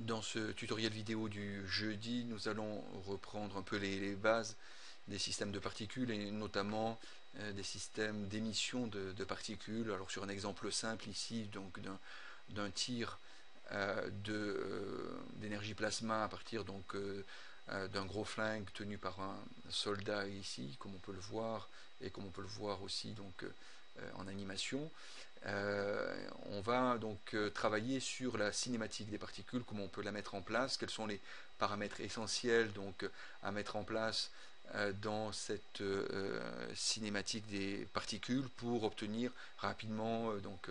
Dans ce tutoriel vidéo du jeudi, nous allons reprendre un peu les, bases des systèmes de particules et notamment euh, des systèmes d'émission de, particules. Alors sur un exemple simple ici, donc d'un tir euh, euh, d'énergie plasma à partir donc d'un gros flingue tenu par un soldat ici, comme on peut le voir, et comme on peut le voir aussi donc en animation. Euh, on va donc euh, travailler sur la cinématique des particules, comment on peut la mettre en place, quels sont les paramètres essentiels donc à mettre en place euh, dans cette cinématique des particules pour obtenir rapidement donc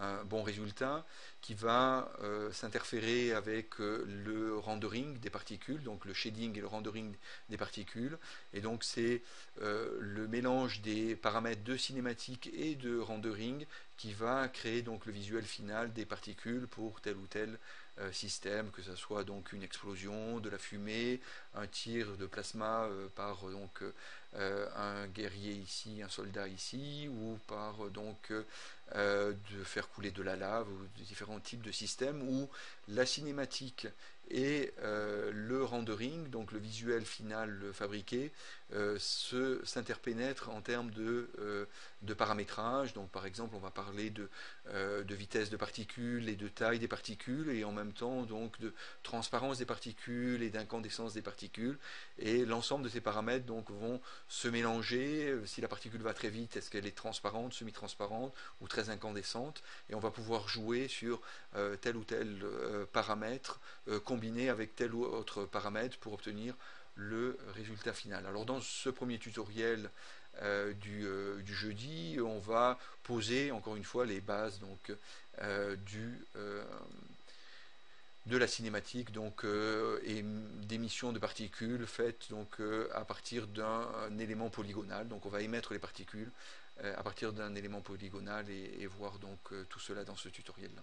un bon résultat qui va s'interférer avec le rendering des particules, donc le shading et le rendering des particules. Et donc c'est le mélange des paramètres de cinématique et de rendering qui va créer donc le visuel final des particules pour tel ou tel euh, système, que ce soit donc une explosion, de la fumée, un tir de plasma euh, par donc euh, un guerrier ici, un soldat ici, ou par donc de faire couler de la lave, ou différents types de systèmes où la cinématique et le rendering, donc le visuel final fabriqué, se s'interpénètrent en termes de, de paramétrage. Donc par exemple, on va parler de, de vitesse de particules et de taille des particules, et en même temps donc de transparence des particules et d'incandescence des particules. Et l'ensemble de ces paramètres donc vont se mélanger. Si la particule va très vite, est-ce qu'elle est transparente, semi-transparente ou très incandescente Et on va pouvoir jouer sur euh, tel ou tel euh, paramètre euh, combiné avec tel ou autre paramètre pour obtenir le résultat final. Alors dans ce premier tutoriel du, du, jeudi, on va poser encore une fois les bases donc, du, de la cinématique donc euh, et d'émissions de particules faites donc euh, à partir d'un élément polygonal. Donc on va émettre les particules euh, à partir d'un élément polygonal et, voir donc tout cela dans ce tutoriel là.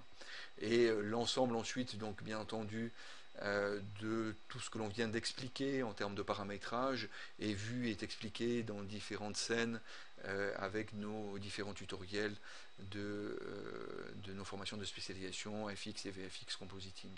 Et l'ensemble ensuite donc bien entendu de tout ce que l'on vient d'expliquer en termes de paramétrage est vu et expliqué dans différentes scènes avec nos différents tutoriels de, de nos formations de spécialisation FX et VFX Compositing.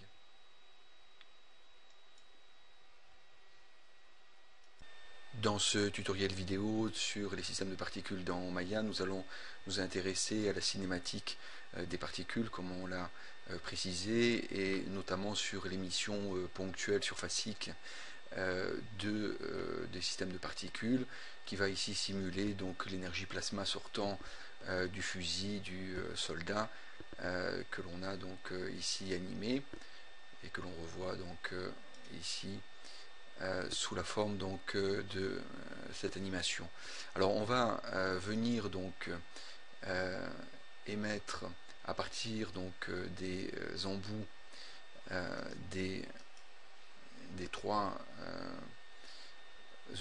Dans ce tutoriel vidéo sur les systèmes de particules dans Maya, nous allons nous intéresser à la cinématique euh, des particules, comme on l'a euh, précisé, et notamment sur l'émission euh, ponctuelle surfacique de, des systèmes de particules, qui va ici simuler donc l'énergie plasma sortant du fusil du soldat que l'on a donc ici animé et que l'on revoit donc ici sous la forme donc euh, de euh, cette animation. Alors on va venir donc émettre à partir donc des embouts des, des trois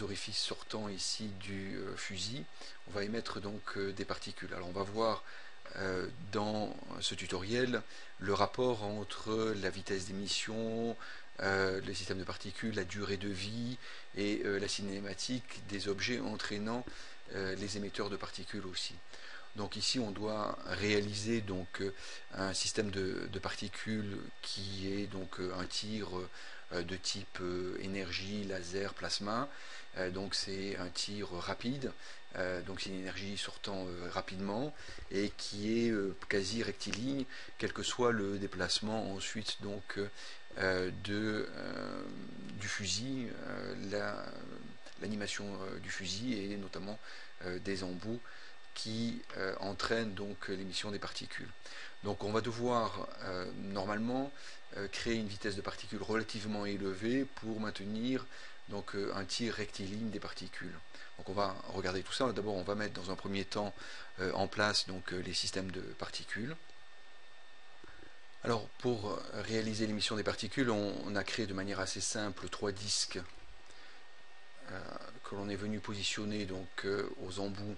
orifices sortants ici du fusil, on va émettre donc des particules. Alors on va voir dans ce tutoriel le rapport entre la vitesse d'émission, euh, le système de particules, la durée de vie et euh, la cinématique des objets entraînant euh, les émetteurs de particules aussi. Donc ici on doit réaliser donc un système de, particules qui est donc un tir de type énergie, laser, plasma. donc c'est un tir rapide, donc c'est une énergie sortant rapidement et qui est quasi rectiligne, quel que soit le déplacement ensuite donc euh, de, euh, du fusil, euh, l'animation du fusil et notamment des embouts qui entraînent donc l'émission des particules. Donc on va devoir normalement créer une vitesse de particules relativement élevée pour maintenir donc un tir rectiligne des particules. Donc on va regarder tout ça. D'abord on va mettre dans un premier temps en place donc les systèmes de particules. Alors pour réaliser l'émission des particules, on, a créé de manière assez simple trois disques euh, que l'on est venu positionner donc euh, aux embouts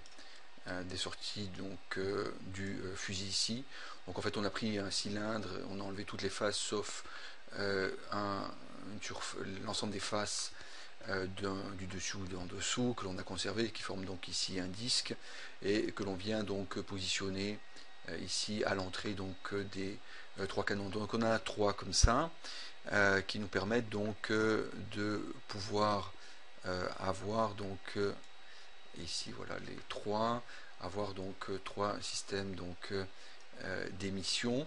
euh, des sorties donc du fusil ici. Donc en fait on a pris un cylindre, on a enlevé toutes les faces sauf l'ensemble des faces du dessus ou en dessous que l'on a conservé qui forme donc ici un disque et que l'on vient donc positionner ici à l'entrée donc des trois canons. Donc on a trois comme ça qui nous permettent donc de pouvoir avoir donc ici voilà les trois avoir donc trois systèmes donc d'émission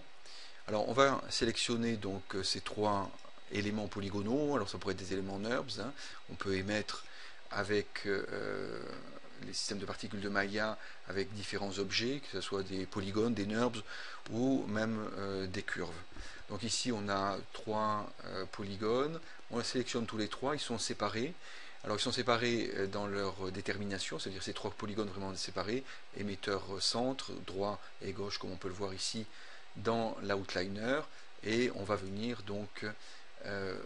alors on va sélectionner donc ces trois éléments polygonaux, alors ça pourrait être des éléments NURBS, hein. on peut émettre avec euh, les systèmes de particules de Maya avec différents objets, que ce soit des polygones, des NURBS ou même euh, des curves. Donc ici on a trois euh, polygones, on les sélectionne tous les trois, ils sont séparés. Alors ils sont séparés dans leur détermination, c'est-à-dire ces trois polygones vraiment séparés, émetteur centre, droit et gauche comme on peut le voir ici dans l'outliner, et on va venir donc euh,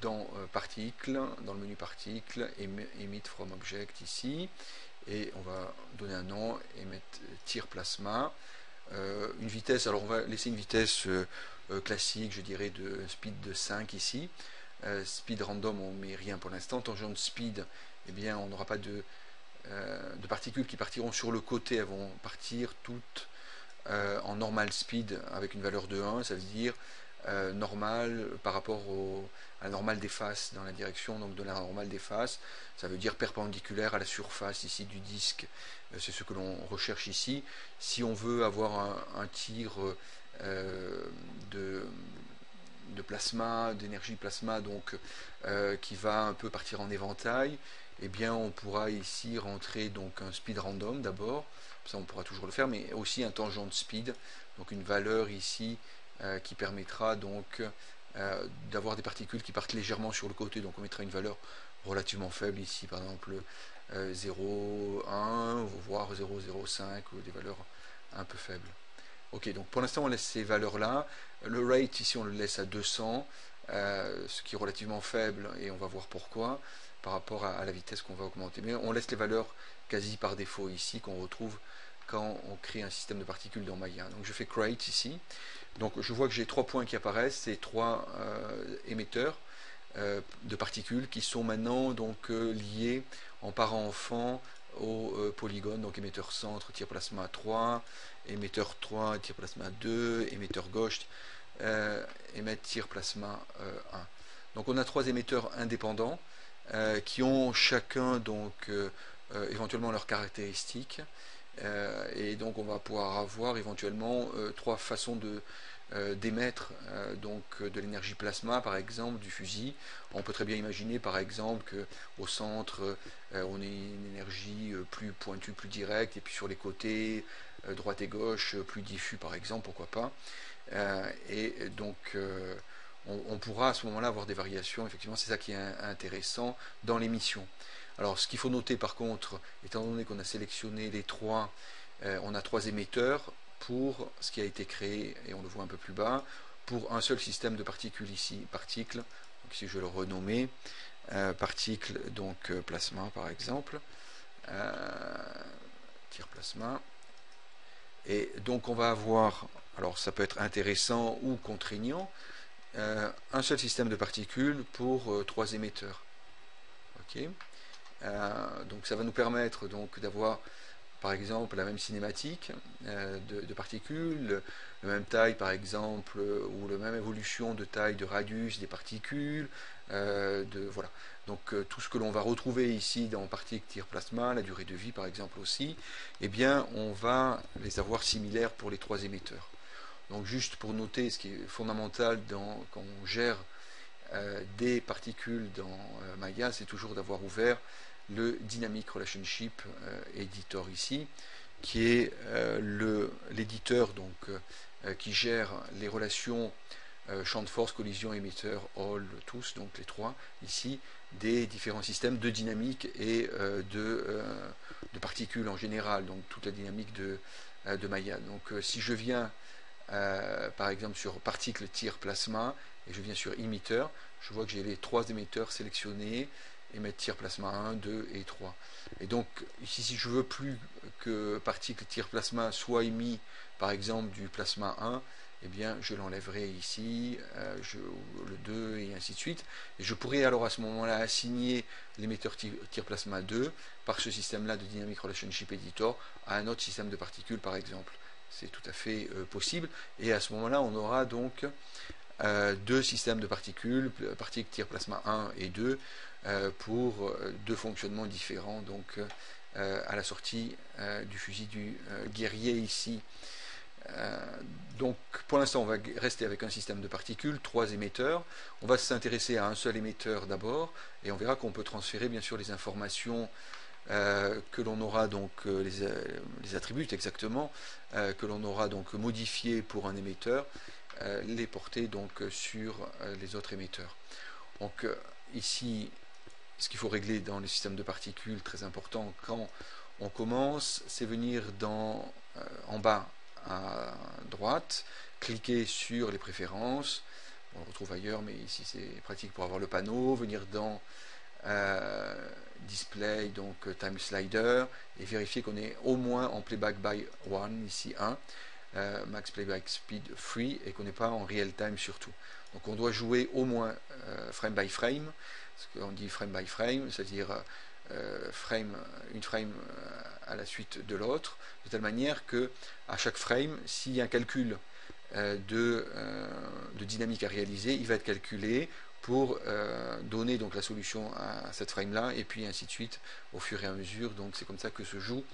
dans euh, dans le menu Particle, Emit from Object ici, et on va donner un nom, émettre tir plasma. Euh, une vitesse, alors on va laisser une vitesse classique, je dirais de speed de 5 ici. speed random, on met rien pour l'instant. Tangente speed, eh bien, on n'aura pas de, de, particules qui partiront sur le côté, elles vont partir toutes en normal speed avec une valeur de 1, ça veut dire euh, normal par rapport à la normale des faces dans la direction donc de la normale des faces. Ça veut dire perpendiculaire à la surface ici du disque. Euh, c'est ce que l'on recherche ici. Si on veut avoir un, tir euh, de, de, plasma, d'énergie plasma, donc qui va un peu partir en éventail, eh bien on pourra ici rentrer donc un speed random d'abord, ça on pourra toujours le faire, mais aussi un tangent speed, donc une valeur ici euh, qui permettra donc euh, d'avoir des particules qui partent légèrement sur le côté. Donc on mettra une valeur relativement faible ici, par exemple 0,1, euh, voire 0,05 ou des valeurs un peu faibles. Ok, donc pour l'instant on laisse ces valeurs-là. Le rate ici on le laisse à 200, ce qui est relativement faible et on va voir pourquoi par rapport à, la vitesse qu'on va augmenter. Mais on laisse les valeurs quasi par défaut ici qu'on retrouve quand on crée un système de particules dans Maya. Donc je fais create ici. Donc je vois que j'ai trois points qui apparaissent, c'est trois euh, émetteurs euh, de particules qui sont maintenant donc euh, liés en parent-enfant au polygone, donc émetteur centre, tir plasma 3, émetteur 3, tir plasma 2, émetteur gauche, émetteur tir plasma 1. Donc on a trois émetteurs indépendants qui ont chacun donc éventuellement leurs caractéristiques. Euh, et donc on va pouvoir avoir éventuellement euh, trois façons de euh, d'émettre donc de l'énergie plasma par exemple du fusil. On peut très bien imaginer par exemple que au centre on ait une énergie plus pointue, plus directe, et puis sur les côtés, droite et gauche, plus diffus par exemple, pourquoi pas. et donc on, pourra à ce moment-là avoir des variations, effectivement c'est ça qui est intéressant dans l'émission. Alors ce qu'il faut noter par contre, étant donné qu'on a sélectionné les trois, euh, on a trois émetteurs pour ce qui a été créé, et on le voit un peu plus bas, pour un seul système de particules ici, particle, ici je le renommer, euh, donc euh, plasma par exemple, tir plasma, et donc on va avoir, alors ça peut être intéressant ou contraignant, un seul système de particules pour trois émetteurs. ok euh, donc ça va nous permettre donc d'avoir par exemple la même cinématique euh, de, particules, la même taille par exemple, ou la même évolution de taille de radius des particules, euh, voilà. Donc tout ce que l'on va retrouver ici dans particle plasma, la durée de vie par exemple aussi, eh bien on va les avoir similaires pour les trois émetteurs. Donc juste pour noter ce qui est fondamental dans, quand on gère des particules dans Maya, c'est toujours d'avoir ouvert le Dynamic Relationship euh, Editor ici, qui est euh, l'éditeur euh, qui gère les relations champ de force, collision, émetteur, all, tous, donc les trois ici, des différents systèmes de dynamique et de, de, particules en général, donc toute la dynamique de, de Maya. Donc si je viens par exemple sur particle tir plasma et je viens sur émetteur, je vois que j'ai les trois émetteurs sélectionnés émettre tir plasma 1, 2 et 3. Et donc ici si je veux plus que particle tir plasma soit émis par exemple du plasma 1, eh bien je l'enlèverai ici, euh, le 2 et ainsi de suite. Et je pourrais alors à ce moment-là assigner l'émetteur tir plasma 2 par ce système-là de Dynamic Relationship Editor à un autre système de particules par exemple. c'est tout à fait possible. Et à ce moment-là, on aura donc deux systèmes de particules, particules tir plasma 1 et 2, pour deux fonctionnements différents. Donc à la sortie du fusil du guerrier ici. donc pour l'instant on va rester avec un système de particules, trois émetteurs. On va s'intéresser à un seul émetteur d'abord et on verra qu'on peut transférer bien sûr les informations euh, que l'on aura donc euh, les, attributs exactement que l'on aura donc modifiés pour un émetteur, les porter donc sur les autres émetteurs. Donc ici, ce qu'il faut régler dans les systèmes de particules, très important quand on commence, c'est venir dans, en bas à droite, cliquer sur les préférences, on le retrouve ailleurs, mais ici c'est pratique pour avoir le panneau, venir dans euh, display, donc euh, time slider, et vérifier qu'on est au moins en playback by 1, ici 1, euh, max playback speed free, et qu'on n'est pas en real time surtout. Donc on doit jouer au moins frame by frame, ce qu'on dit frame by frame, c'est-à-dire frame, une frame à la suite de l'autre, de telle manière que à chaque frame, s'il y a un calcul de, de, dynamique à réaliser, il va être calculé pour euh, donner donc la solution à cette frame là et puis ainsi de suite au fur et à mesure. Donc c'est comme ça que se jouent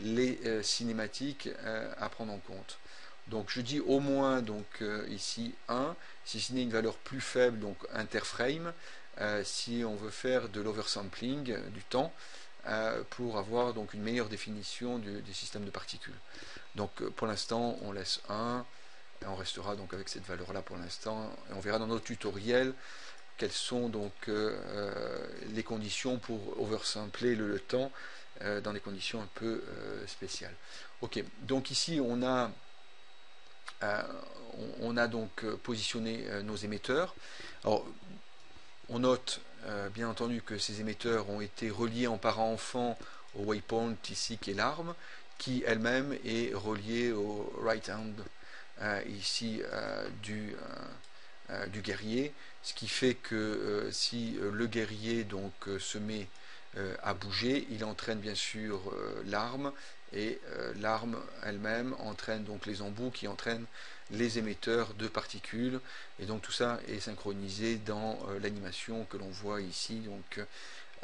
les euh, cinématiques euh, à prendre en compte. Donc je dis au moins donc ici 1 si ce n'est une valeur plus faible donc interframe si on veut faire de l'oversampling du temps pour avoir donc une meilleure définition des systèmes de particules donc pour l'instant on laisse 1 on restera donc avec cette valeur là pour l'instant et on verra dans notre tutoriel quelles sont donc euh, euh, les conditions pour oversampler le, temps euh, dans des conditions un peu spéciales. Ok, donc ici on a on, a donc positionné nos émetteurs. On note bien entendu que ces émetteurs ont été reliés en parent-enfant au waypoint ici qui est l'arme, qui elle-même est reliée au right hand ici du, du guerrier, ce qui fait que euh, si euh, le guerrier donc euh, se met à bouger, il entraîne bien sûr l'arme et l'arme elle-même entraîne donc les embouts qui entraînent les émetteurs de particules. Et donc tout ça est synchronisé dans l'animation que l'on voit ici. Donc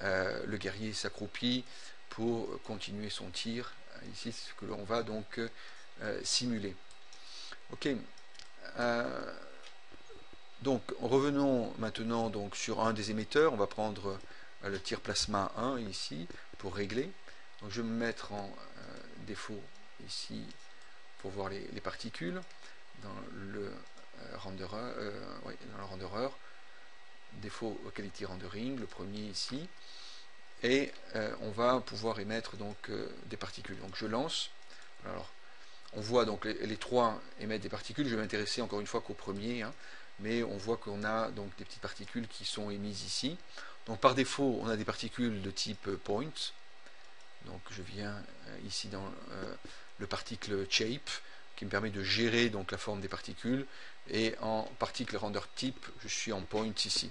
le guerrier s'accroupit pour continuer son tir. Ici c'est ce que l'on va donc simuler. Ok. Donc revenons maintenant donc sur un des émetteurs. On va prendre euh, le tir plasma 1 ici pour régler. Je vais me mettre en euh, défaut ici pour voir les, particules dans le euh, renderer, dans le renderer. Défaut quality rendering, le premier ici. Et on va pouvoir émettre donc des particules. Donc je lance. Alors on voit donc les, trois émettent des particules. Je vais m'intéresser encore une fois qu'au premier. Hein mais on voit qu'on a donc des petites particules qui sont émises ici. Donc par défaut, on a des particules de type point. Donc je viens euh, ici dans euh, le particle shape qui me permet de gérer donc la forme des particules et en particle render type, je suis en point ici.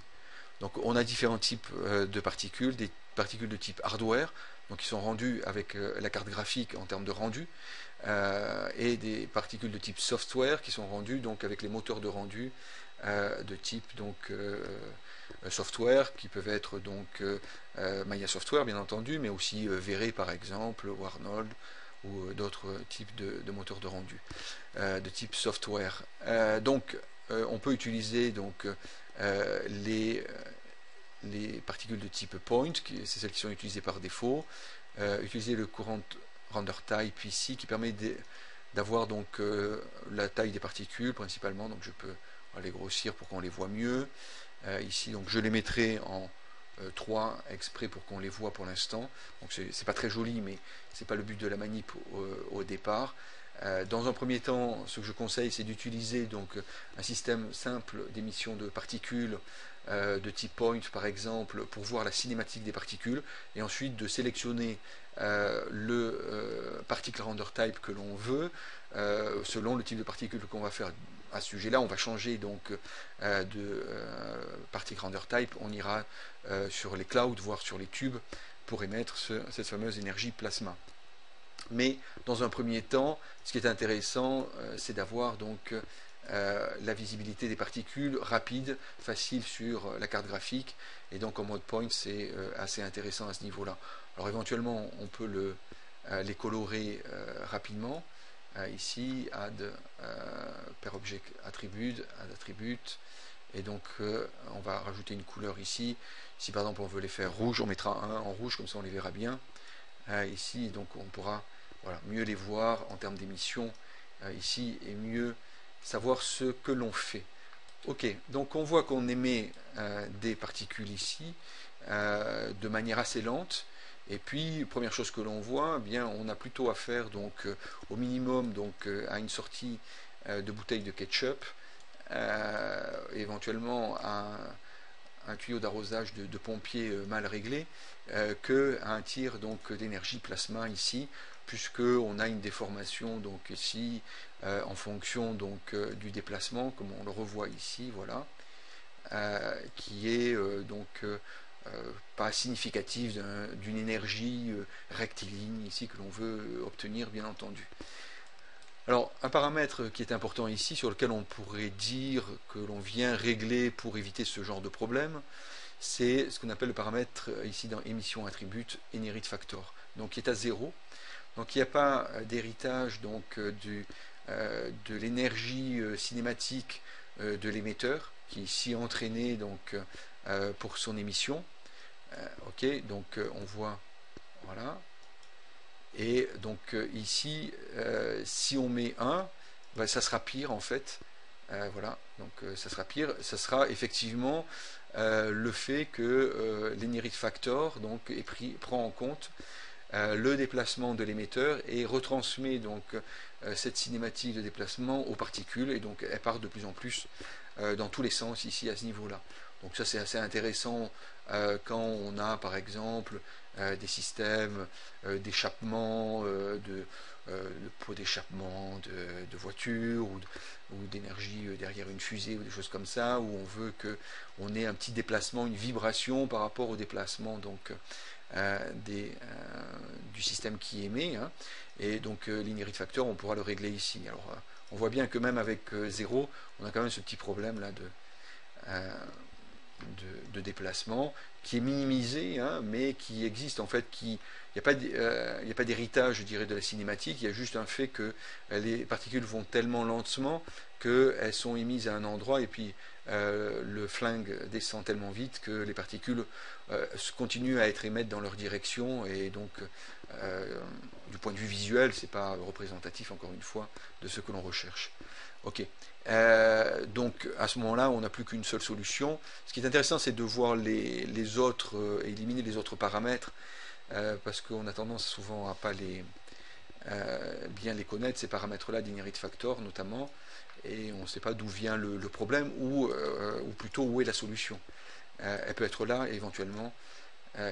Donc on a différents types euh, de particules, des particules de type hardware, donc qui sont rendues avec la carte graphique en termes de rendu, et des particules de type software qui sont rendues donc avec les moteurs de rendu euh, de type donc euh, euh, software qui peuvent être donc Maya Software bien entendu, mais aussi Vere par exemple, ou Arnold ou d'autres types de, moteurs de rendu de type software. donc on peut utiliser donc les les particules de type point, c'est celles qui sont utilisées par défaut, utiliser le courant render type ici qui permet d'avoir la taille des particules principalement, donc je peux les grossir pour qu'on les voit mieux. Euh, ici, donc je les mettrai en 3 euh, exprès pour qu'on les voit pour l'instant. Donc c'est pas très joli, mais c'est pas le but de la manip au, départ. Euh, dans un premier temps, ce que je conseille, c'est d'utiliser donc un système simple d'émission de particules de type point, par exemple, pour voir la cinématique des particules, et ensuite de sélectionner le particle render type que l'on veut, selon le type de particules qu'on va faire à ce sujet-là, on va changer donc euh, de euh, render type, on ira euh, sur les clouds, voire sur les tubes, pour émettre cette fameuse énergie plasma. Mais dans un premier temps, ce qui est intéressant, c'est d'avoir donc la visibilité des particules rapide, facile sur la carte graphique. Et donc en mode point, c'est assez intéressant à ce niveau-là. Alors éventuellement, on peut le, les colorer rapidement. Ici, add per object attribute, add attribute, et donc euh, on va rajouter une couleur ici. Si par exemple on veut les faire rouges, on mettra un en rouge, comme ça on les verra bien. Euh, ici, donc on pourra mieux les voir en termes d'émissions euh, ici et mieux savoir ce que l'on fait. Ok, donc on voit qu'on émet des particules ici de manière assez lente. Et puis, première chose que l'on voit, eh bien, on a plutôt affaire donc au minimum donc à une sortie de bouteille de ketchup euh, éventuellement un, un tuyau d'arrosage de, pompiers euh, mal réglé, euh, qu'un tir donc d'énergie plasma ici, puisque on a une déformation donc ici en fonction donc du déplacement, comme on le revoit ici, voilà, qui est donc pas significative d'une énergie rectiligne ici que l'on veut obtenir bien entendu. Alors, un paramètre qui est important ici, sur lequel on pourrait dire que l'on vient régler pour éviter ce genre de problème, c'est ce qu'on appelle le paramètre euh, ici dans émission attribute inherit factor, donc qui est à zéro. Donc il n'y a pas euh, d'héritage donc euh, de l'énergie cinématique de l'émetteur qui est ici entraîné donc pour son émission. Ok, donc on voit voilà et donc euh, ici, euh, si on met 1, ben, ça sera pire en fait. Euh, voilà, donc ça sera pire. Ça sera effectivement le fait que l'inherit factor donc, est pris, prend en compte le déplacement de l'émetteur et retransmet donc cette cinématique de déplacement aux particules et donc elle part de plus en plus dans tous les sens ici à ce niveau-là. Donc ça c'est assez intéressant quand on a par exemple euh, des systèmes euh, d'échappement, euh, de, de pots d'échappement de, voitures ou, d'énergie derrière une fusée ou des choses comme ça, où on veut qu'on ait un petit déplacement, une vibration par rapport au déplacement donc, du système qui émet. Hein. Et donc l'inherit factor, on pourra le régler ici. Alors on voit bien que même avec 0, on a quand même ce petit problème là de, de, déplacement qui est minimisé, hein, mais qui existe en fait, qui il n'y a pas d'héritage, je dirais, de la cinématique, il y a juste un fait que euh, les particules vont tellement lentement qu'elles sont émises à un endroit et puis euh, le flingue descend tellement vite que les particules euh, continuent à être émettre dans leur direction et donc du point de vue visuel, c'est pas représentatif encore une fois de ce que l'on recherche. Ok. Euh, donc à ce moment-là, on n'a plus qu'une seule solution. Ce qui est intéressant, c'est de voir les, autres, euh, éliminer les autres paramètres, euh, parce qu'on a tendance souvent à pas les bien les connaître, ces paramètres-là d'inherit factor notamment, et on ne sait pas d'où vient le, problème, ou, ou, plutôt où est la solution. elle peut être là, éventuellement,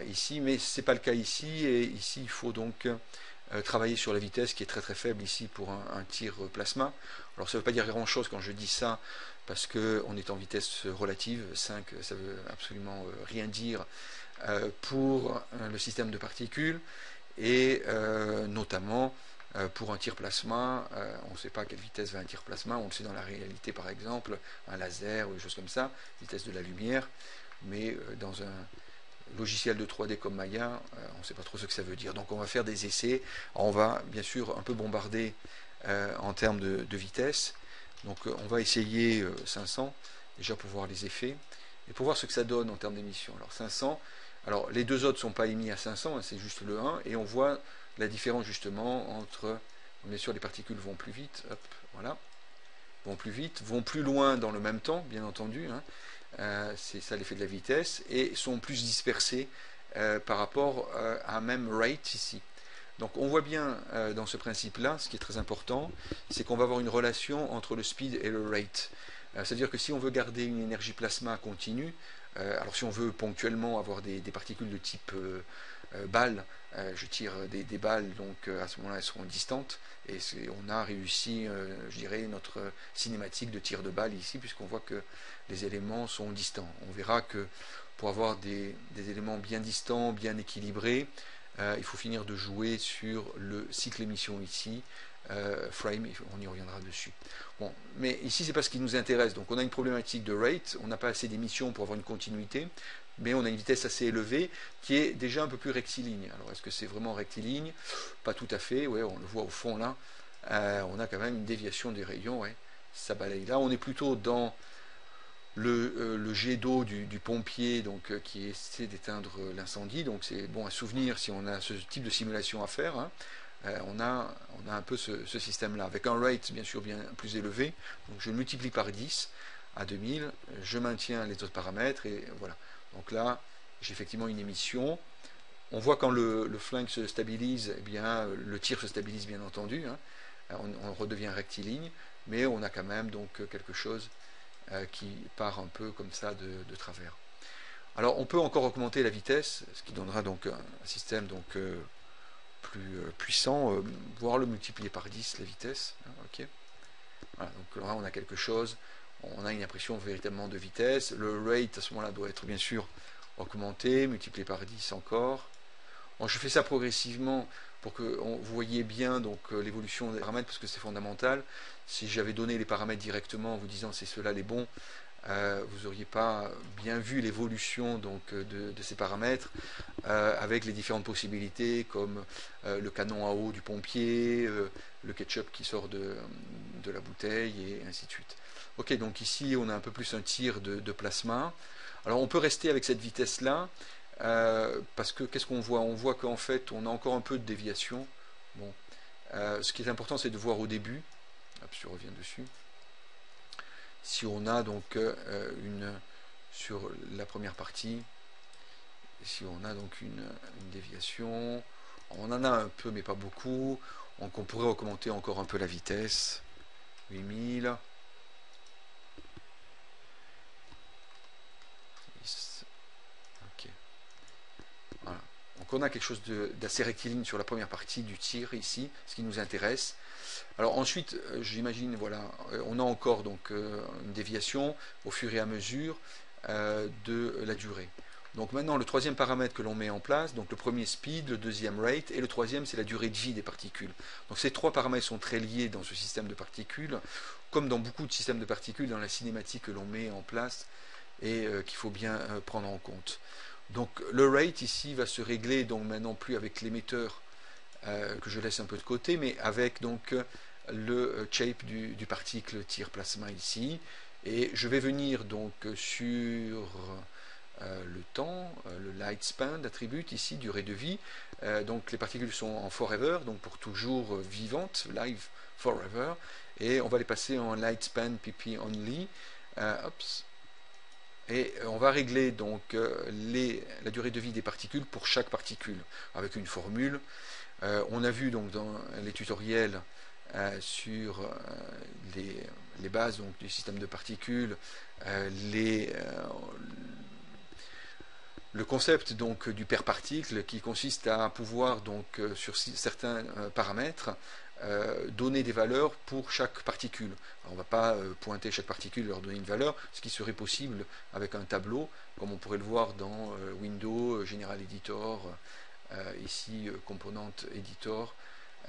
ici, mais ce n'est pas le cas ici, et ici, il faut donc travailler sur la vitesse qui est très très faible ici pour un, tir plasma. Alors ça ne veut pas dire grand chose quand je dis ça parce qu'on est en vitesse relative, 5 ça veut absolument euh, rien dire euh, pour le système de particules et notamment pour un tir plasma, on ne sait pas à quelle vitesse va un tir plasma, on le sait dans la réalité par exemple, un laser ou des choses comme ça, vitesse de la lumière, mais dans un, logiciel de 3D comme Maya, euh, on ne sait pas trop ce que ça veut dire. Donc on va faire des essais. on va bien sûr un peu bombarder euh, en termes de, vitesse. Donc euh, on va essayer 500 déjà pour voir les effets et pour voir ce que ça donne en termes d'émission. Alors 500, alors les deux autres ne sont pas émis à 500, hein, c'est juste le 1 et on voit la différence justement entre, bien sûr les particules vont plus vite, hop, voilà, vont plus vite, vont plus loin dans le même temps, bien entendu. Hein. Euh, c'est ça l'effet de la vitesse, et sont plus dispersés euh, par rapport euh, à un même rate ici. Donc on voit bien dans ce principe-là, ce qui est très important, c'est qu'on va avoir une relation entre le speed et le rate. C'est-à-dire que si on veut garder une énergie plasma continue, alors si on veut ponctuellement avoir des, particules de type balle, je tire des, des, balles, donc à ce moment-là elles seront distantes, et on a réussi, je dirais, notre cinématique de tir de balle ici, puisqu'on voit que les éléments sont distants. On verra que pour avoir des, éléments bien distants, bien équilibrés, il faut finir de jouer sur le cycle émission ici, frame, on y reviendra dessus. Bon, mais ici, c'est pas ce qui nous intéresse. Donc, on a une problématique de rate, on n'a pas assez d'émissions pour avoir une continuité, mais on a une vitesse assez élevée qui est déjà un peu plus rectiligne. Alors, est-ce que c'est vraiment rectiligne? Pas tout à fait, ouais, on le voit au fond là. on a quand même une déviation des rayons, ça balaye. Là, on est plutôt dans le, euh, jet d'eau du, pompier donc, euh, qui essaie d'éteindre l'incendie. Donc c'est bon à souvenir si on a ce type de simulation à faire. Hein. Euh, on, a, on a un peu ce, système-là, avec un rate bien sûr bien plus élevé. Donc je multiplie par 10 à 2000, je maintiens les autres paramètres et voilà. Donc là, j'ai effectivement une émission. On voit quand le, flingue se stabilise, eh bien, le tir se stabilise bien entendu. Hein. On, on, redevient rectiligne mais on a quand même donc quelque chose euh, qui part un peu comme ça de, travers. Alors on peut encore augmenter la vitesse, ce qui donnera donc un système donc euh, plus euh, puissant, voire le multiplier par 10 la vitesse. Hein, donc là on a quelque chose, on a une impression véritablement de vitesse. Le rate à ce moment-là doit être bien sûr augmenté, multiplié par 10 encore. je fais ça progressivement pour que vous voyez bien donc l'évolution des paramètres parce que c'est fondamental si j'avais donné les paramètres directement en vous disant c'est cela les bons, euh, vous n'auriez pas bien vu l'évolution donc euh, de, ces paramètres euh, avec les différentes possibilités comme le canon à eau du pompier, le ketchup qui sort de, la bouteille et ainsi de suite. Ok, donc ici on a un peu plus un tir de, de plasma. Alors on peut rester avec cette vitesse là parce que qu'est-ce qu'on voit? On voit qu'en fait on a encore un peu de déviation. Bon, ce qui est important c'est de voir au début je reviens dessus. Si on a donc euh, une sur la première partie, si on a donc une, déviation, on en a un peu mais pas beaucoup, donc on pourrait augmenter encore un peu la vitesse, 8000. Ok. Voilà. Donc on a quelque chose d'assez rectiligne sur la première partie du tir ici, ce qui nous intéresse. Alors ensuite, euh, j'imagine, voilà, euh, on a encore donc euh, une déviation au fur et à mesure de la durée. Donc maintenant, le troisième paramètre que l'on met en place, donc le premier speed, le deuxième rate, et le troisième c'est la durée de vie des particules. Donc ces trois paramètres sont très liés dans ce système de particules, comme dans beaucoup de systèmes de particules, dans la cinématique que l'on met en place et qu'il faut bien prendre en compte. Donc le rate ici va se régler donc maintenant plus avec l'émetteur euh, que je laisse un peu de côté, mais avec donc le shape du, particle tir plasma ici. Et je vais venir donc sur euh, le temps, euh, le light span d'attribut ici, durée de vie. donc les particules sont en forever, donc pour toujours vivantes, live forever. Et on va les passer en light span pp only. Et on va régler donc la durée de vie des particules pour chaque particule avec une formule. Euh, on a vu donc dans les tutoriels euh, sur euh, les, bases donc, du système de particules, le concept donc du paire particle qui consiste à pouvoir donc sur certains paramètres donner des valeurs pour chaque particule. on ne va pas pointer chaque particule et leur donner une valeur, ce qui serait possible avec un tableau, comme on pourrait le voir dans Windows, General Editor, euh, ici euh, composante editor,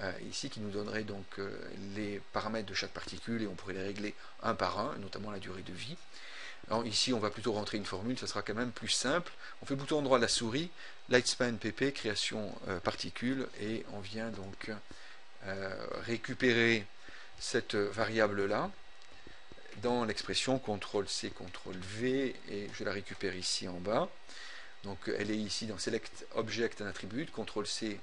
euh, ici qui nous donnerait donc les paramètres de chaque particule et on pourrait les régler un par un, notamment la durée de vie. ici, on va plutôt rentrer une formule, ça sera quand même plus simple. On fait bouton droit de la souris, lightspan pp, création particule, et on vient donc récupérer cette variable-là dans l'expression CTRL-C, CTRL-V, et je la récupère ici en bas. Donc elle est ici dans Select Object and Attribute, CTRL C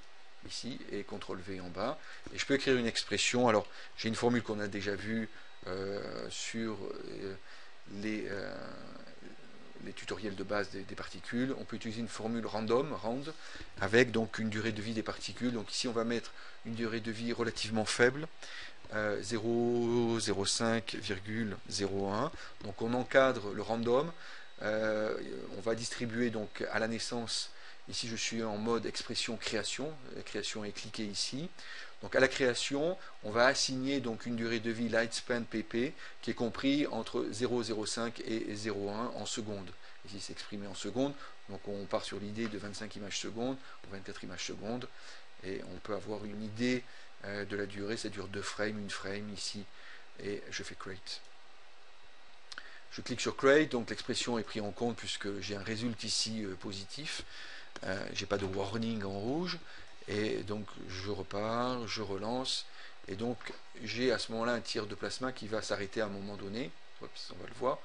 ici et CTRL V en bas. Et je peux écrire une expression. Alors j'ai une formule qu'on a déjà vue euh, sur euh, les, euh, les, tutoriels de base des, particules. On peut utiliser une formule random, round, avec donc une durée de vie des particules. Donc ici on va mettre une durée de vie relativement faible. 0,05,01 donc on encadre le random euh, on va distribuer donc à la naissance, ici je suis en mode expression création, la création est cliquée ici. Donc à la création, on va assigner donc une durée de vie lightspan pp qui est compris entre 0,05 et 0,1 en secondes. Ici c'est exprimé en secondes, Donc on part sur l'idée de 25 images secondes ou 24 images secondes et on peut avoir une idée euh, de la durée. Ça dure 2 frames, une frame ici et je fais create. Je clique sur create, donc l'expression est prise en compte puisque j'ai un résultat ici euh, positif. Euh, j'ai pas de warning en rouge et donc je repars, je relance et donc j'ai à ce moment-là un tir de plasma qui va s'arrêter à un moment donné. on va le voir.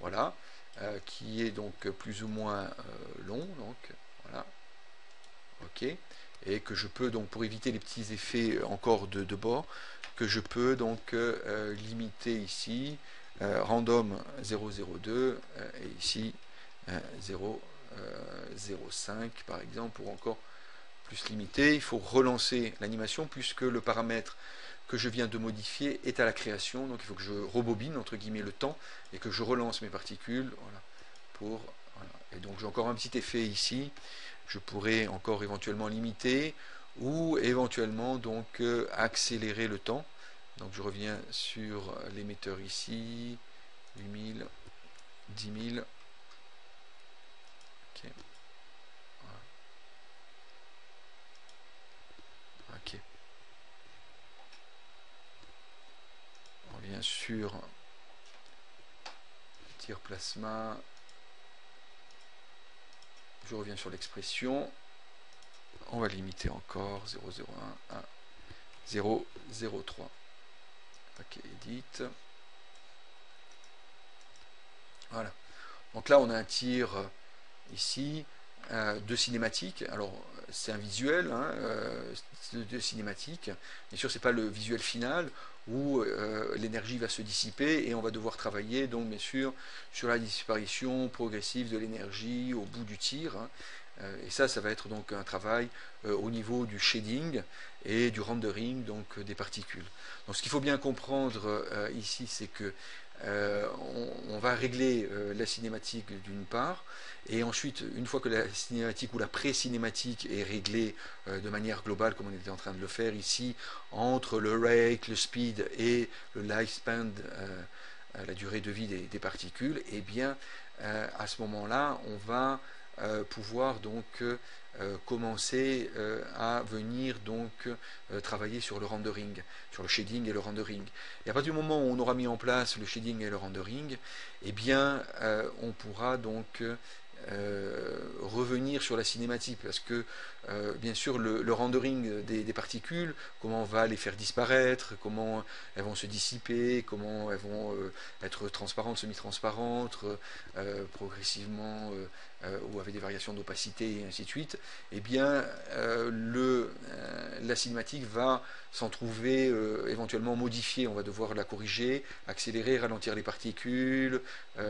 Voilà. Euh, qui est donc plus ou moins euh, long, donc voilà, ok, et que je peux donc pour éviter les petits effets encore de, bord, que je peux donc euh, limiter ici random 002 et ici 0,05 par exemple pour encore plus limiter. Il faut relancer l'animation puisque le paramètre que je viens de modifier est à la création. Donc il faut que je rebobine entre guillemets le temps et que je relance mes particules. Voilà, pour, Et donc j'ai encore un petit effet ici. Je pourrais encore éventuellement limiter ou éventuellement donc euh, accélérer le temps. Donc je reviens sur l'émetteur ici, 8000, 10 000. Ok. Ok. Bien sûr. Tir plasma. Je reviens sur l'expression. On va limiter encore. 001 1 003 ok edit voilà. Donc là on a un tir ici euh, de cinématique. Alors c'est un visuel hein, euh, de, cinématique. Bien sûr, c'est pas le visuel final où euh, l'énergie va se dissiper et on va devoir travailler donc bien sûr sur la disparition progressive de l'énergie au bout du tir. Hein. et ça, ça va être donc un travail au niveau du shading et du rendering des particules. Donc ce qu'il faut bien comprendre ici, c'est que euh, on, va régler euh, la cinématique d'une part, et ensuite, une fois que la cinématique ou la pré-cinématique est réglée euh, de manière globale, comme on était en train de le faire ici, entre le rate, le speed et le lifespan, la durée de vie des, des particules, et eh bien, à ce moment-là, on va pouvoir donc euh, commencer euh, à venir donc euh, travailler sur le rendering, sur le shading et le rendering. Et à partir du moment où on aura mis en place le shading et le rendering, eh bien, on pourra donc revenir sur la cinématique parce que bien sûr le, rendering des, particules, comment on va les faire disparaître, comment elles vont se dissiper, comment elles vont être transparentes, semi-transparentes, progressivement ou avec des variations d'opacité et ainsi de suite, eh bien le, la cinématique va s'en trouver éventuellement modifiée, on va devoir la corriger, accélérer, ralentir les particules,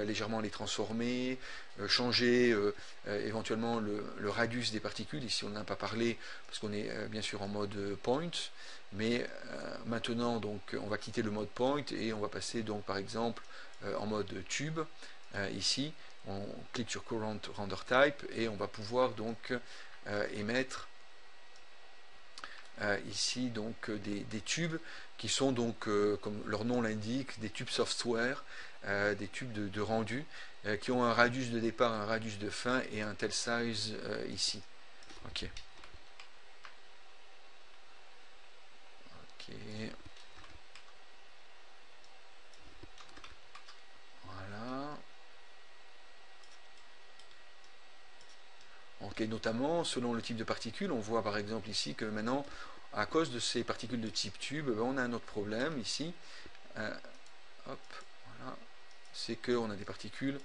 légèrement les transformer, euh, changer euh, euh, éventuellement le, radius des particules. Ici, on n'a pas parlé parce qu'on est bien sûr en mode point, mais maintenant, donc, on va quitter le mode point et on va passer donc par exemple en mode tube. ici, on clique sur Current Render Type et on va pouvoir donc émettre ici donc des, tubes qui sont donc, comme leur nom l'indique, des tubes software, des tubes de rendu euh, qui ont un radius de départ, un radius de fin et un tel size euh, ici. Ok. Ok. Voilà. Notamment, selon le type de particules, on voit par exemple ici que maintenant, à cause de ces particules de type tube, ben, on a un autre problème ici. Euh, hop, voilà c'est qu'on a des particules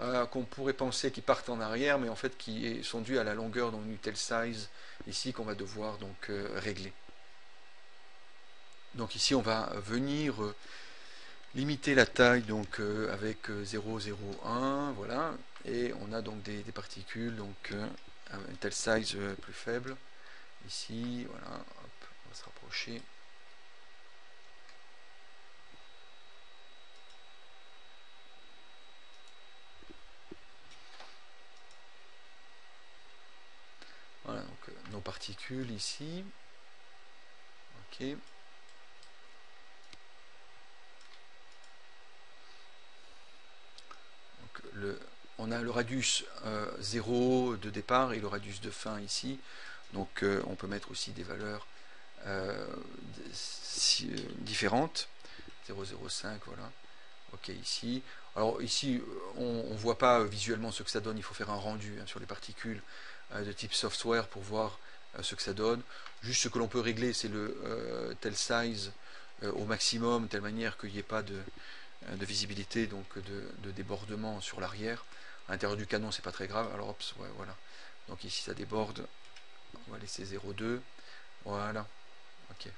euh, qu'on pourrait penser qui partent en arrière, mais en fait qui sont dues à la longueur d'un tel size ici qu'on va devoir donc euh, régler. Donc ici on va venir limiter la taille donc avec 0,01, voilà, et on a donc des, particules donc un tel size plus faible. Ici, voilà, hop, on va se rapprocher. particules ici. Ok. Donc le, on a le radius 0 de départ et le radius de fin ici. Donc on peut mettre aussi des valeurs différentes. 0,05, voilà. Ok, ici. Alors ici, on ne voit pas visuellement ce que ça donne, il faut faire un rendu hein, sur les particules de type software pour voir ce que ça donne. Juste ce que l'on peut régler, c'est le tel size au maximum, telle manière qu'il n'y ait pas de, de visibilité, donc de, débordement sur l'arrière. À l'intérieur du canon, c'est pas très grave. Alors, hop, voilà. Donc ici, ça déborde. On va laisser 0,2. Voilà. Ok.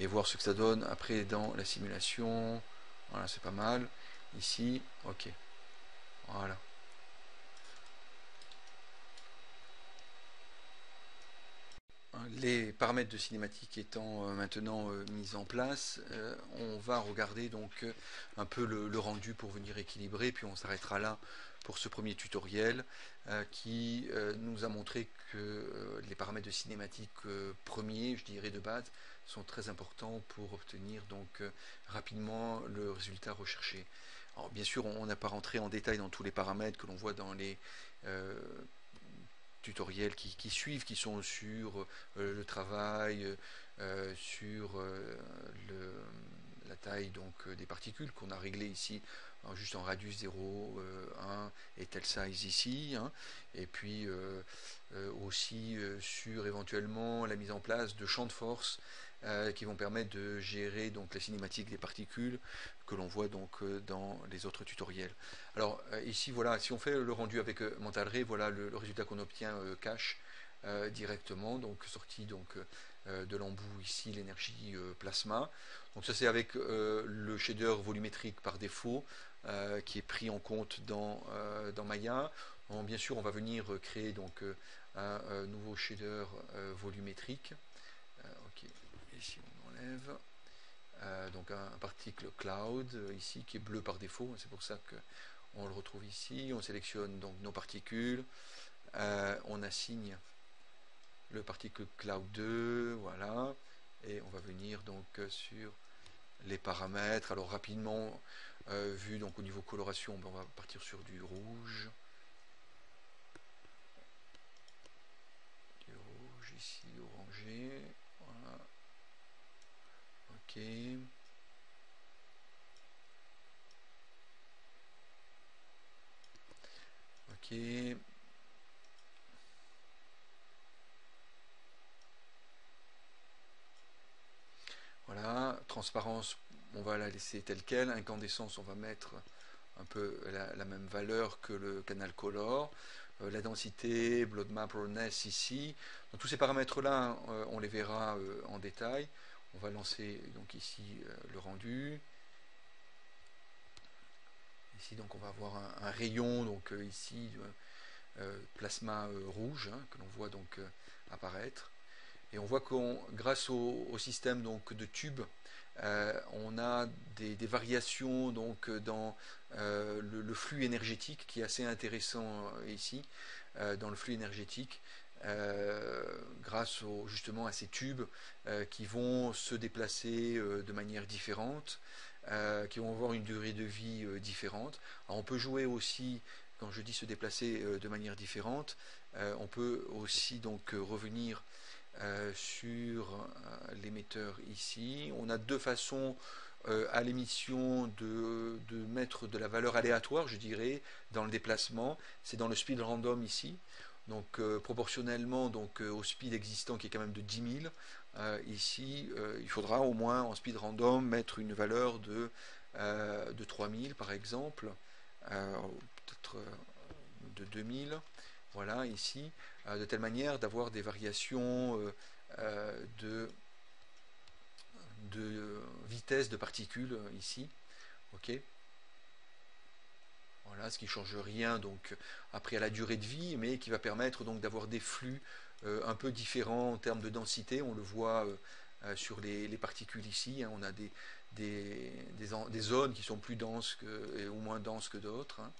Et voir ce que ça donne après dans la simulation. Voilà, c'est pas mal. Ici, ok. Voilà. Les paramètres de cinématique étant euh, maintenant euh, mis en place, euh, on va regarder donc un peu le, rendu pour venir équilibrer, puis on s'arrêtera là pour ce premier tutoriel qui nous a montré que les paramètres de cinématique premiers, je dirais de base, sont très importants pour obtenir donc rapidement le résultat recherché. Bien sûr, on n'a pas rentré en détail dans tous les paramètres que l'on voit dans les tutoriels qui, suivent, qui sont sur euh, le travail, euh, sur euh, la taille donc, des particules qu'on a réglé ici juste en radius 0, 1 et tel size ici, hein. et puis aussi sur éventuellement la mise en place de champs de force euh, qui vont permettre de gérer donc la cinématique des particules que l'on voit donc euh, dans les autres tutoriels. Alors euh, ici voilà, si on fait le rendu avec Mental Ray, voilà le, résultat qu'on obtient cache directement, donc sorti donc de l'embout ici l'énergie plasma. Donc ça c'est avec le shader volumétrique par défaut qui est pris en compte dans, dans Maya. bien sûr on va venir créer donc un, nouveau shader volumétrique ici on enlève. Euh, donc un, particle cloud euh, ici qui est bleu par défaut, c'est pour ça qu'on le retrouve ici, on sélectionne donc nos particules, euh, on assigne le particle cloud 2, voilà, et on va venir donc sur les paramètres, alors rapidement vu donc au niveau coloration, ben, on va partir sur du rouge, du rouge ici orangé, Ok. Voilà, transparence, on va la laisser telle quelle. Incandescence, on va mettre un peu la, même valeur que le canal color. Euh, la densité, blood map, rawness ici. Tous ces paramètres-là, euh, on les verra euh, en détail. On va lancer donc ici euh, le rendu. Ici donc on va avoir un, rayon donc euh, ici euh, plasma rouge hein, que l'on voit donc apparaître. Et on voit qu'on grâce au, système donc de tubes on a des, variations donc dans le, flux énergétique qui est assez intéressant ici dans le flux énergétique euh, grâce justement à ces tubes euh, qui vont se déplacer euh, de manière différente, qui vont avoir une durée de vie différente. on peut jouer aussi, quand je dis se déplacer de manière différente, on peut aussi donc revenir sur l'émetteur ici. On a deux façons à l'émission de, mettre de la valeur aléatoire, je dirais, dans le déplacement. C'est dans le speed random ici. Donc euh, proportionnellement donc, euh, au speed existant qui est quand même de 10 000, euh, ici il faudra au moins en speed random mettre une valeur de, de 3000 par exemple, peut-être de 2000, voilà ici, de telle manière d'avoir des variations de, de vitesse de particules ici. ok voilà, ce qui ne change rien donc après à la durée de vie, mais qui va permettre donc d'avoir des flux euh, un peu différents en termes de densité. On le voit euh, euh, sur les, particules ici. Hein. on a des, zones qui sont plus denses que, ou moins denses que d'autres. Hein.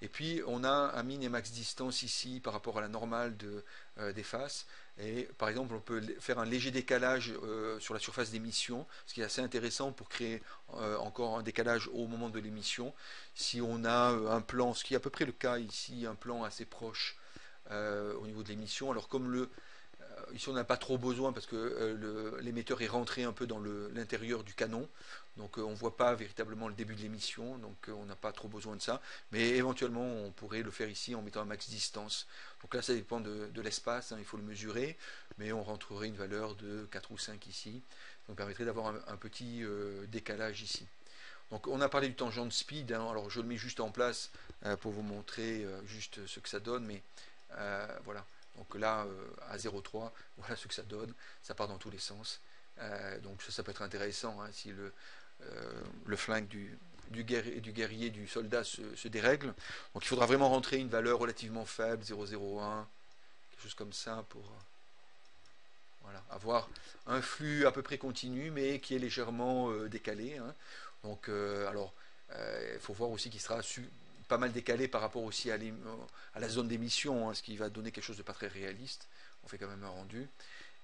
Et puis on a un min et max distance ici par rapport à la normale de, des faces. Et par exemple, on peut faire un léger décalage sur la surface d'émission, ce qui est assez intéressant pour créer encore un décalage au moment de l'émission. Si on a un plan, ce qui est à peu près le cas ici, un plan assez proche au niveau de l'émission, alors comme le, ici on n'a pas trop besoin parce que euh, l'émetteur est rentré un peu dans l'intérieur du canon, donc euh, on ne voit pas véritablement le début de l'émission, donc euh, on n'a pas trop besoin de ça, mais éventuellement on pourrait le faire ici en mettant un max distance. Donc là ça dépend de, l'espace, hein, il faut le mesurer, mais on rentrerait une valeur de 4 ou 5 ici, donc permettrait d'avoir un, petit décalage ici. Donc on a parlé du tangent de speed, hein. alors je le mets juste en place pour vous montrer juste ce que ça donne, mais voilà. Donc là, euh, à 0,3, voilà ce que ça donne. Ça part dans tous les sens. Euh, donc ça, peut être intéressant hein, euh, le flingue du, guerrier, du soldat se, dérègle. Donc il faudra vraiment rentrer une valeur relativement faible, 0,01, quelque chose comme ça, pour voilà, avoir un flux à peu près continu, mais qui est légèrement décalé. Hein. Donc, alors, il faut voir aussi qu'il sera pas mal décalé par rapport aussi à, la zone d'émission, hein, ce qui va donner quelque chose de pas très réaliste. On fait quand même un rendu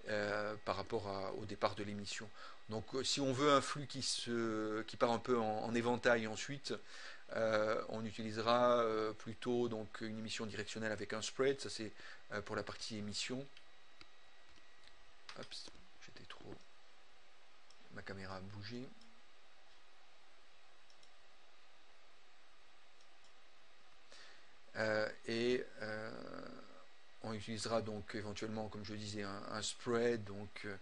euh, par rapport au départ de l'émission. Donc euh, si on veut un flux qui, se, qui part un peu en, éventail ensuite, euh, on utilisera plutôt donc une émission directionnelle avec un spread, ça c'est pour la partie émission. J'étais trop... Ma caméra a bougé. Euh, et euh, on utilisera donc éventuellement, comme je disais, un, spread donc, euh,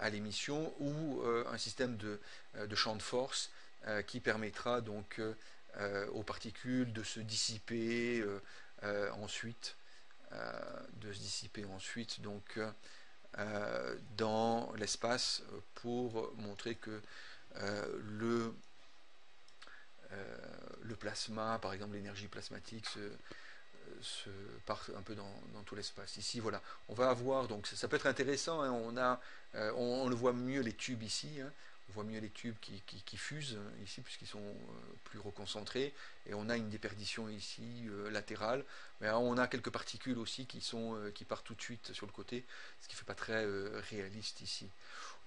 à l'émission ou un système de, champ de force qui permettra donc aux particules de se dissiper ensuite, de se dissiper ensuite donc dans l'espace pour montrer que le euh, le plasma, par exemple l'énergie plasmatique, se, part un peu dans, tout l'espace. Ici, voilà, on va avoir, donc ça, peut être intéressant, hein, on, a, euh, on, le voit mieux les tubes ici, hein, on voit mieux les tubes qui, fusent ici puisqu'ils sont euh, plus reconcentrés, et on a une déperdition ici latérale, mais on a quelques particules aussi qui, sont, qui partent tout de suite sur le côté, ce qui ne fait pas très réaliste ici.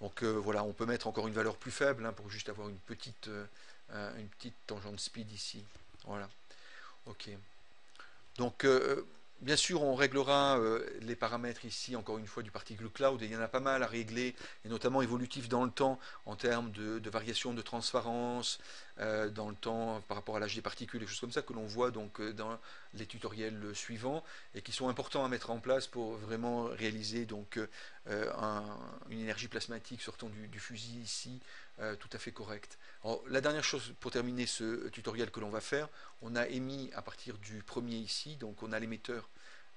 Donc voilà, on peut mettre encore une valeur plus faible hein, pour juste avoir une petite euh, une petite tangente speed ici. Voilà. Ok. Donc, euh, bien sûr, on réglera euh, les paramètres ici, encore une fois, du particle cloud. Et il y en a pas mal à régler, et notamment évolutif dans le temps, en termes de variation de transparence, dans le temps par rapport à l'âge des particules, des choses comme ça, que l'on voit donc dans les tutoriels suivants, et qui sont importants à mettre en place pour vraiment réaliser donc une énergie plasmatique sortant du, fusil ici, tout à fait correcte la dernière chose pour terminer ce tutoriel que l'on va faire, on a émis à partir du premier ici, donc on a l'émetteur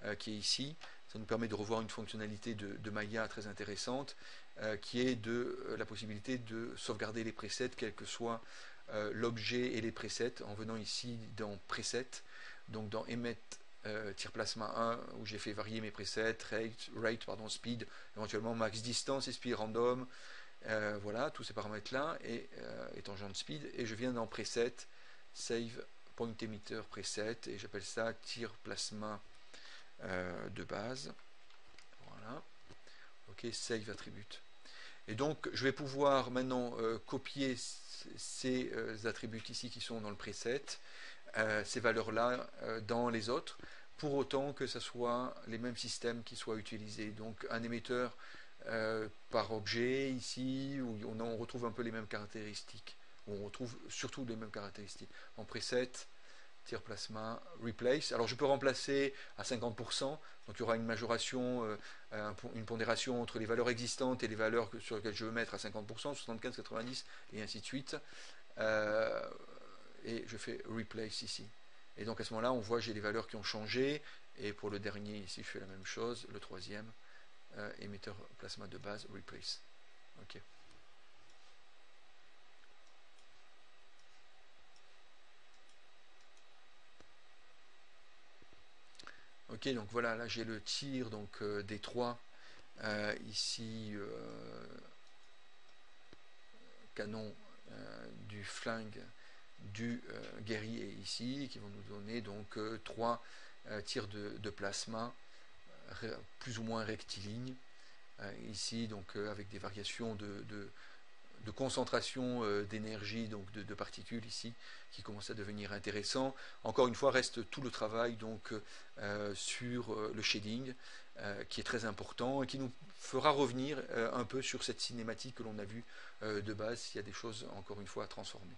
euh, qui est ici. Ça nous permet de revoir une fonctionnalité de, Maya très intéressante, euh, qui est de euh, la possibilité de sauvegarder les presets, quel que soit l'objet et les presets, en venant ici dans Preset, donc dans Emmet tir plasma 1 où j'ai fait varier mes presets, rate, rate pardon, speed, éventuellement max distance et speed random, euh, voilà, tous ces paramètres-là, et, euh, tangent speed, et je viens dans preset, save point emitter preset, et j'appelle ça tir plasma euh, de base. Voilà. Ok, save attribute. Et donc, je vais pouvoir maintenant euh, copier ces attributs ici qui sont dans le preset, ces valeurs-là dans les autres, pour autant que ce soit les mêmes systèmes qui soient utilisés. Donc, un émetteur euh, par objet ici, où on, retrouve un peu les mêmes caractéristiques. On retrouve surtout les mêmes caractéristiques. En preset, plasma, replace. Alors je peux remplacer à 50%, donc il y aura une majoration, euh, une pondération entre les valeurs existantes et les valeurs sur lesquelles je veux mettre à 50%, 75, 90 et ainsi de suite. Euh, et je fais replace ici. Et donc à ce moment-là, on voit j'ai les valeurs qui ont changé. Et pour le dernier ici, je fais la même chose, le troisième. Euh, émetteur plasma de base replace. Ok. Ok, donc voilà, là j'ai le tir donc euh, des trois euh, ici canon du flingue du guerrier ici, qui vont nous donner donc trois tirs de, plasma plus ou moins rectilignes. ici, donc avec des variations de, de concentration euh, d'énergie, donc de, particules ici, qui commence à devenir intéressant. Encore une fois, reste tout le travail donc euh, sur euh, le shading, qui est très important et qui nous fera revenir un peu sur cette cinématique que l'on a vue de base, s'il y a des choses encore une fois à transformer.